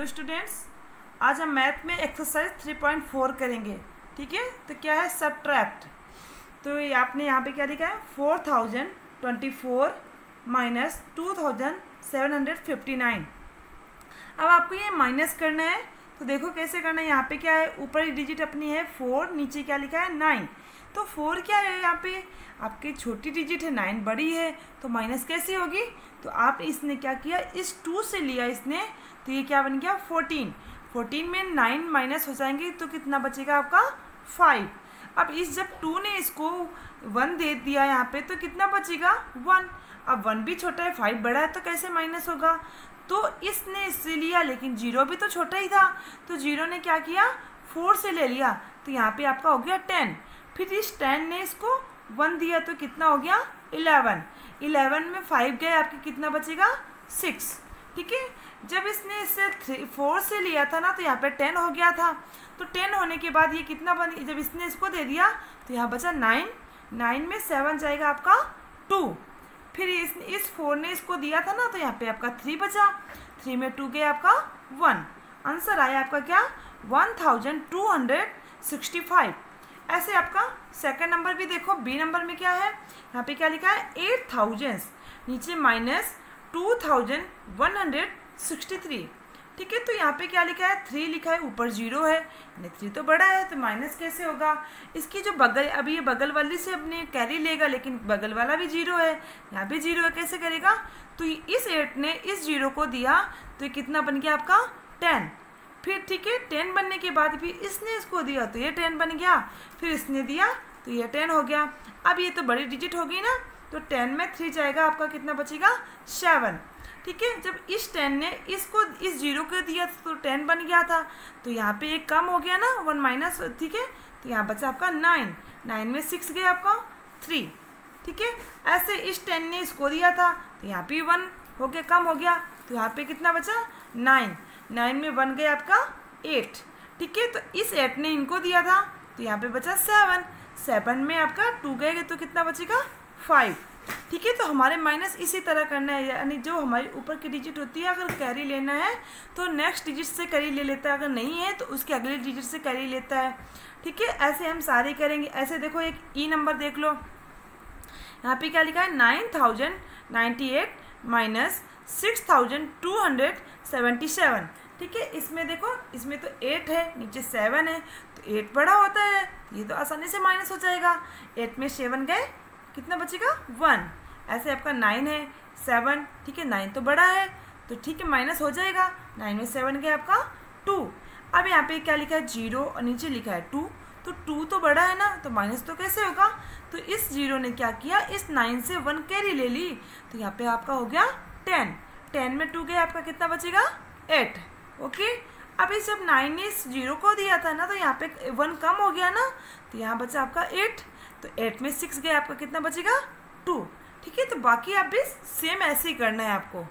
Hello students, आज हम math में एक्सरसाइज 3.4 करेंगे, ठीक है? तो क्या है? सब्ट्रैक्ट तो ये आपने यहाँ पे क्या लिखा है? Four thousand twenty four minus two thousand seven hundred fifty nine अब आपको ये माइनस करना है तो देखो कैसे करना है, यहाँ पे क्या है, ऊपर डिजिट अपनी है फोर नीचे क्या लिखा है नाइन तो फोर क्या है यहाँ पे? आपकी छोटी डिजिट है नाइन बड़ी है तो माइनस कैसे होगी? तो आप इसने क्या किया, इस टू से लिया इसने तो ये क्या बन गया फोर्टीन फोर्टीन में नाइन माइनस हो जाएँगे तो कितना बचेगा आपका? फाइव अब इस जब टू ने इसको वन दे दिया यहाँ पे तो कितना बचेगा? वन अब वन भी छोटा है फाइव बड़ा है तो कैसे माइनस होगा? तो इसने इससे लिया, लेकिन ज़ीरो भी तो छोटा ही था। तो ज़ीरो ने क्या किया? फोर से ले लिया। तो यहाँ पे आपका हो गया टेन फिर इस टेन ने इसको वन दिया तो कितना हो गया? इलेवन इलेवन में फाइव गए, आपके कितना बचेगा? सिक्स ठीक है? जब इसने इससे थ्री फोर से लिया था ना तो यहाँ पे टेन हो गया था। तो टेन होने के बाद ये कितना बन, जब इसने इसको दे दिया तो यहाँ बचा नाइन नाइन में सेवन जाएगा आपका टू इस फोर ने इसको दिया था ना तो यहाँ पे आपका थ्री बचा। थ्री में टू गया आपका वन आंसर आया आपका क्या? One thousand two hundred sixty five ऐसे आपका सेकंड नंबर भी देखो बी नंबर में क्या है? यहाँ पे क्या लिखा है? एट थाउज़ेंड नीचे minus two thousand one hundred sixty three ठीक है तो यहाँ पे क्या लिखा है? थ्री लिखा है, ऊपर ज़ीरो है। थ्री तो बड़ा है तो माइनस कैसे होगा? इसकी जो बगल, अभी ये बगल वाली से अपने कैरी लेगा, लेकिन बगल वाला भी ज़ीरो है। यहाँ भी ज़ीरो है, कैसे करेगा? तो इस एट ने इस ज़ीरो को दिया तो ये कितना बन गया आपका? टेन फिर ठीक है टेन बनने के बाद भी इसने इसको दिया तो ये टेन बन गया। फिर इसने दिया तो ये टेन हो गया। अब ये तो बड़ी डिजिट होगी ना। तो टेन में थ्री जाएगा, आपका कितना बचेगा? सेवन। ठीक है? जब इस टेन ने इसको, इस ज़ीरो को दिया तो टेन बन गया था। तो यहाँ पे एक कम हो गया ना, वन माइनस, ठीक है? तो यहाँ बचा आपका नाइन। नाइन में सिक्स गया आपका थ्री ठीक है? ऐसे इस टेन ने इसको दिया था। तो यहाँ पे वन हो गया, कम हो गया। तो यहाँ पे कितना बचा? नाइन। नाइन में वन गया आपका एट ठीक है? तो इस एट ने इनको दिया था। तो यहाँ पे बचा सेवन सेवन में आपका टू गए तो कितना बचेगा? फाइव ठीक है तो हमारे माइनस इसी तरह करना है, यानी जो हमारी ऊपर की डिजिट होती है, अगर कैरी लेना है तो नेक्स्ट डिजिट से कैरी ले लेता है, अगर नहीं है तो उसके अगले डिजिट से कैरी लेता है। ठीक है, ऐसे हम सारे करेंगे। ऐसे देखो, एक ई e नंबर देख लो। यहाँ पे क्या लिखा है? Nine thousand ninety eight minus six thousand two hundred seventy seven ठीक है, इसमें देखो, इसमें तो एट है, नीचे सेवन है तो एट बड़ा होता है, ये तो आसानी से माइनस हो जाएगा। एट में सेवन गए कितना बचेगा? वन। ऐसे आपका नाइन है सेवन ठीक है नाइन तो बड़ा है तो ठीक है माइनस हो जाएगा। नाइन में सेवन गया आपका टू अब यहाँ पे क्या लिखा है? ज़ीरो और नीचे लिखा है टू तो टू तो बड़ा है ना तो माइनस तो कैसे होगा? तो इस ज़ीरो ने क्या किया? इस नाइन से वन कैरी ले ली। तो यहाँ पे आपका हो गया टेन टेन में टू गया, आपका कितना बचेगा? Eight okay? अब इस जब नाइन ने इस ज़ीरो को दिया था ना तो यहाँ पे वन कम हो गया ना। तो यहाँ बचा आपका एट तो एट में सिक्स गया, आपका कितना बचेगा? टू ठीक है तो बाकी आप भी सेम ऐसे ही करना है आपको।